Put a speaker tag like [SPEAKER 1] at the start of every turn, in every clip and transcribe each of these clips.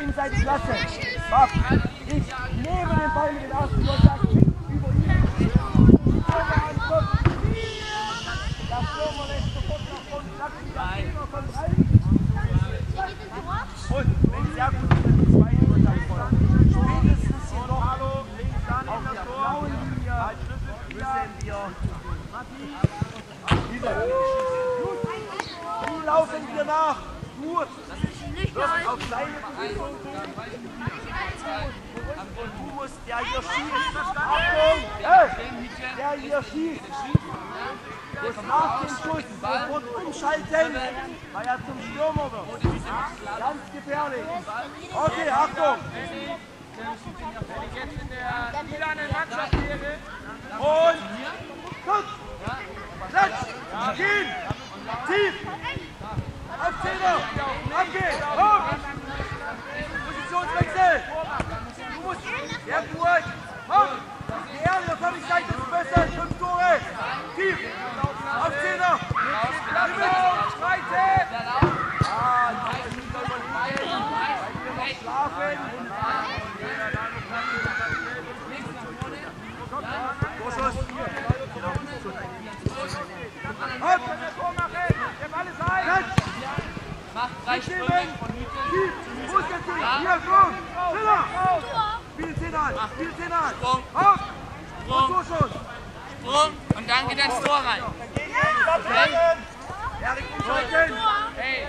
[SPEAKER 1] Innenseite Klasse. Mach. Ich nehme den Ball mit den ersten Kontakt über ihn. Der Stürmer lässt sofort nach vorne klatschen. Der Trainer kommt rein. Und wenn sehr gut ist, dann die zweite Kontakt folgt. Spätestens jedoch auf der blauen Linie müssen wir die laufen wir nach. Gut. Wirst auf seine du musst, der hier schießt. Achtung! Der hier schießt. Muss nach dem Schuss sofort umschalten, weil er zum Stürmer wird. Ganz gefährlich. Okay, Achtung! Und gut! Setz! Gehen! Tief! Auf Zehner! Hoch! Positionswechsel! Du musst... Sehr gut! Hoch! Die Erde, das ist besser! Fünf Tore! Tief! Auf Zehner! Streite! Ah!
[SPEAKER 2] Macht drei Sprünge von Hüte.
[SPEAKER 1] Wo Hier, komm! Schneller! Spiel 10 an! Spiel 10 an!
[SPEAKER 2] Sprung,
[SPEAKER 1] Hopp!
[SPEAKER 2] Sprung,
[SPEAKER 1] Torschuss!
[SPEAKER 2] Sprung und dann geht ins Tor rein. Okay? Hey,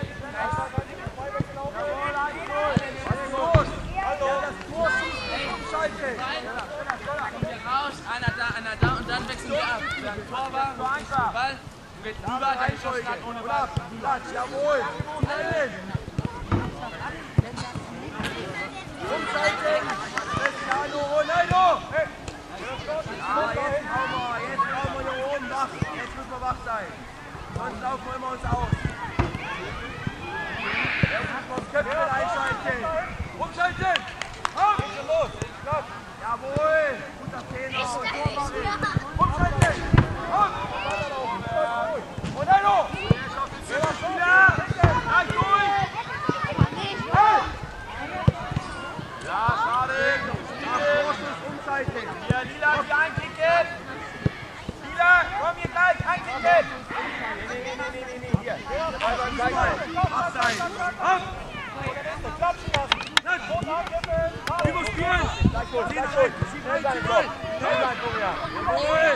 [SPEAKER 1] das Tor schießt, umschalten!
[SPEAKER 2] kommt hier raus, einer da, einer da und dann wechseln wir ab. Dann Tor war, den Ball, geht rüber, geschossen hat ohne Ball.
[SPEAKER 1] Platz, jawohl! Schnellen! Umschalten! Cristiano Ronaldo! Ja, jetzt brauchen wir, jetzt brauchen wir hier oben wach. Jetzt müssen wir wach sein. Sonst laufen wir immer uns aus. Jetzt müssen wir das Köpfchen einschalten. Umschalten! Hopp! Los! Jawohl! Guter Zehner! Tormarin! Umschalten! Hopp! Ronaldo! Schöner Spieler! Lang durch! Hey! Ja, schade! Nach Vorschuss umschalten! Hier, Lila, hier einkicken! Lila, komm hier gleich, einkicken! Nee, nee, nee, nee, nee, nee, hier! Also, Seite! Abseits! Ab! Überspielen! Sieh nach unten! Schnell, schnell! Jawohl!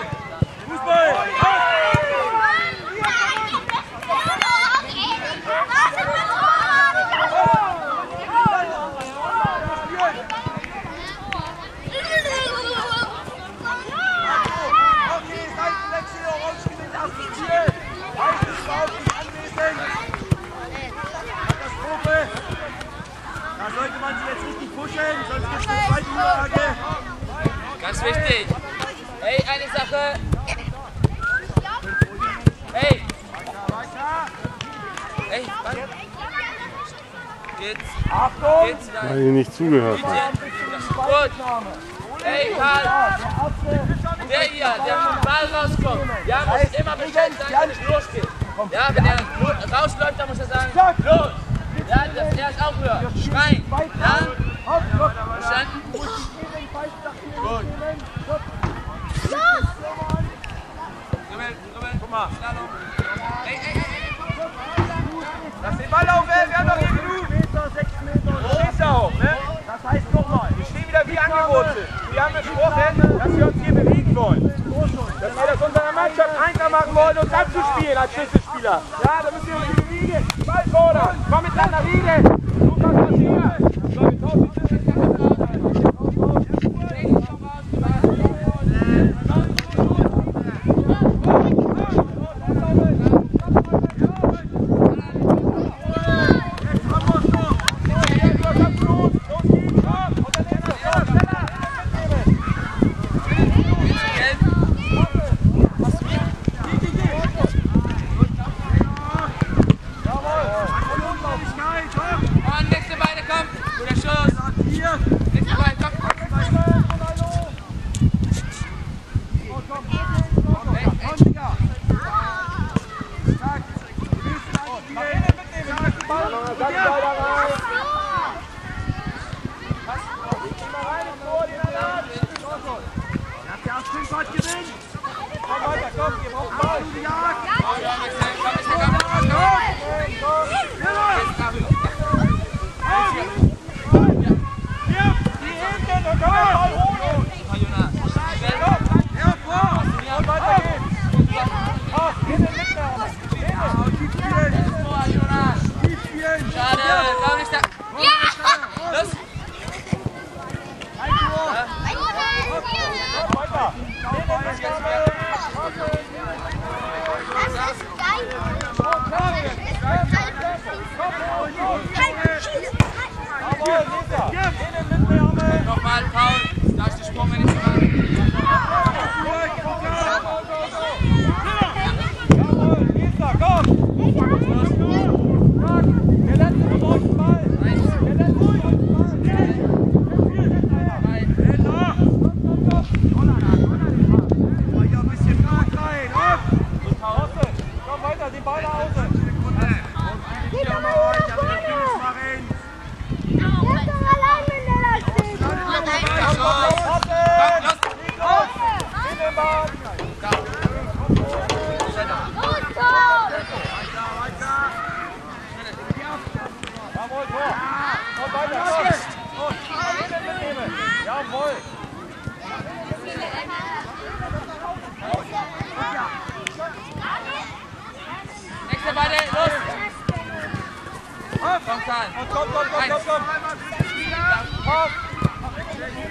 [SPEAKER 1] Fußball! Ab! Okay, Seitenwechsel, Orange gewinnt auf dem Ziel. Weiß ist überhaupt nicht anwesend. Katastrophe. Da sollte man sich jetzt richtig pushen, sonst gibt es eine zweite Niederlage.
[SPEAKER 2] Ganz wichtig. Hey, eine Sache. Hey, hey, wann? Geht's,
[SPEAKER 1] Achtung!
[SPEAKER 2] geht's
[SPEAKER 3] Weil ihr nicht zugehört habt.
[SPEAKER 2] Gut. Hey, Karl, der hier, der vom Ball rauskommt, ja, muss immer Bescheid sagen, wenn es losgeht. Ja, wenn er rausläuft, dann muss er sagen, los. Ja, dass er es auch hört. Schreien. Ja, verstanden?
[SPEAKER 1] Gut.
[SPEAKER 2] Dribbeln, dribbeln.
[SPEAKER 1] Guck mal.
[SPEAKER 2] Hey, hey, hey.
[SPEAKER 1] Ball laufen, wir haben noch hier genug. Meter, 6 Meter. Stehst du auch, ne? Das heißt nochmal. Wir stehen wieder wie angewurzelt. Wir haben versprochen, dass wir uns hier bewegen wollen. Dass wir das unserer Mannschaft einfach machen wollen, uns abzuspielen als Schlüsselspieler. Ja, da müssen wir uns hier bewegen. Ball fordern. Komm miteinander reden. Lukas, was hier? So, wir tauschen die
[SPEAKER 2] Ihr
[SPEAKER 3] habt ja auch 5 Grad gewinnt!
[SPEAKER 2] Nochmal, Paul. Da ist der Sprung, wenn ich mache.
[SPEAKER 3] Jawohl, Lisa, komm. Der letzte mit euch den Ball.
[SPEAKER 2] Eins,
[SPEAKER 3] Der letzte mit euch den Ball.
[SPEAKER 2] drei,
[SPEAKER 3] Außen. Komm weiter, die Ball nach außen. Warten.
[SPEAKER 2] los.
[SPEAKER 3] Los. In den Ball. Jawohl, Tor. Komm weiter, komm. Und innen mitnehmen. Jawohl.
[SPEAKER 2] Nächste Beine, los. Komm, Karl.
[SPEAKER 3] Und komm, komm, komm, komm, komm. Komm.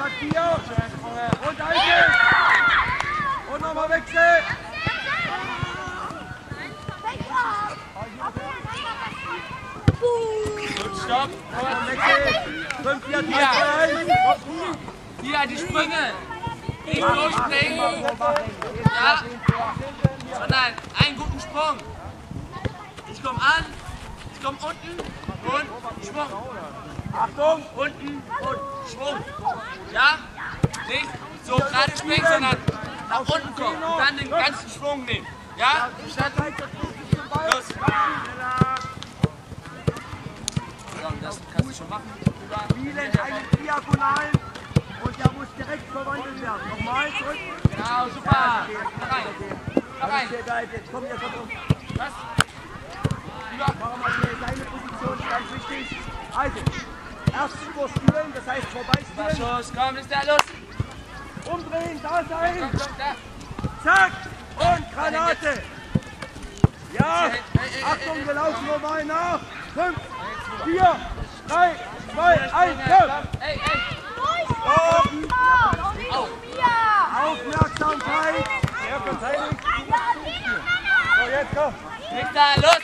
[SPEAKER 3] starke Einzel. Und Einzel. Und nochmal wechseln.
[SPEAKER 2] Gut, stopp.
[SPEAKER 3] Fünf, vier, drei,
[SPEAKER 2] Ja. Hier, die Sprünge. Nicht losspringen. Ja. Sondern einen guten Sprung. Ich komme an, ich komme unten und Sprung.
[SPEAKER 3] Achtung.
[SPEAKER 2] Unten und Sprung. Ja? Nicht so gerade springen, sondern nach unten kommen und dann den ganzen Schwung nehmen. Ja? Verstanden? Los. Komm, das kannst du schon machen.
[SPEAKER 1] spielen einen Diagonalen und der muss direkt verwandelt werden. Nochmal zurück.
[SPEAKER 2] Genau, super. Da rein. Da rein.
[SPEAKER 1] Jetzt kommt jetzt noch.
[SPEAKER 2] Was?
[SPEAKER 1] Machen wir hier seine Position, ganz wichtig. Also, erst überspielen, das heißt vorbeispielen,
[SPEAKER 2] Schuss, komm, ist der los.
[SPEAKER 1] umdrehen, da sein,
[SPEAKER 2] Komm, komm, da.
[SPEAKER 1] zack und Granate. Ja,
[SPEAKER 2] Hey, hey, hey,
[SPEAKER 1] Achtung, wir laufen nochmal nach. Fünf, vier, drei, zwei, eins, go.
[SPEAKER 2] Ey, ey.
[SPEAKER 1] Aufmerksamkeit.
[SPEAKER 3] Er verteidigt. So, jetzt komm.
[SPEAKER 2] Richter, los.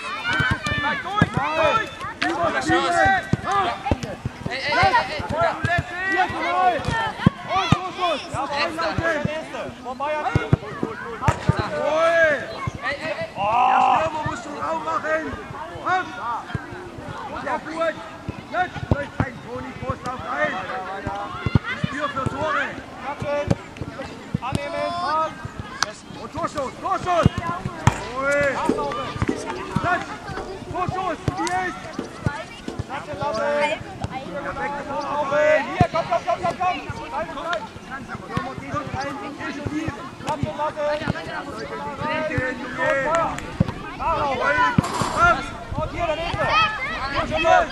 [SPEAKER 3] Durch. Durch.
[SPEAKER 1] Überspielen.
[SPEAKER 3] Hier, komm, komm, komm, komm, komm. Rein, rein.
[SPEAKER 1] Stürmer